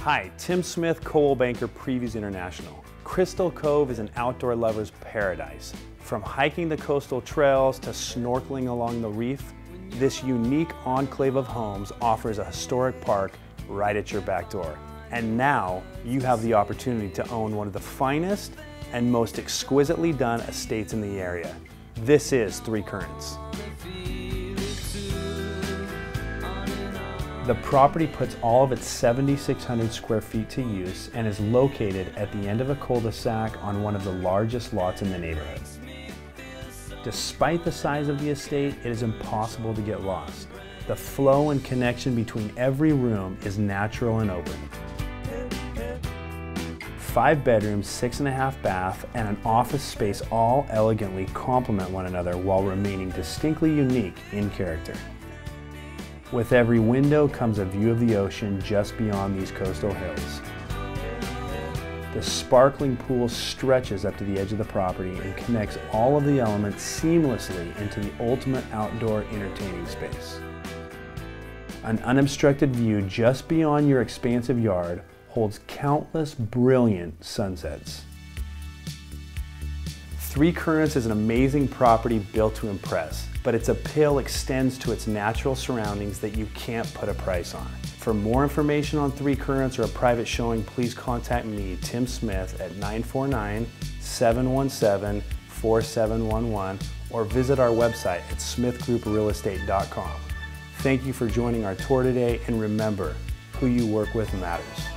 Hi, Tim Smith, Coldwell Banker Previews International. Crystal Cove is an outdoor lover's paradise. From hiking the coastal trails to snorkeling along the reef, this unique enclave of homes offers a historic park right at your back door. And now you have the opportunity to own one of the finest and most exquisitely done estates in the area. This is Three Currents. The property puts all of its 7,600 square feet to use and is located at the end of a cul-de-sac on one of the largest lots in the neighborhood. Despite the size of the estate, it is impossible to get lost. The flow and connection between every room is natural and open. Five bedrooms, six and a half bath, and an office space all elegantly complement one another while remaining distinctly unique in character. With every window comes a view of the ocean just beyond these coastal hills. The sparkling pool stretches up to the edge of the property and connects all of the elements seamlessly into the ultimate outdoor entertaining space. An unobstructed view just beyond your expansive yard holds countless brilliant sunsets. Three Currents is an amazing property built to impress, but its appeal extends to its natural surroundings that you can't put a price on. For more information on Three Currents or a private showing, please contact me, Tim Smith, at 949-717-4711 or visit our website at smithgrouprealestate.com. Thank you for joining our tour today and remember, who you work with matters.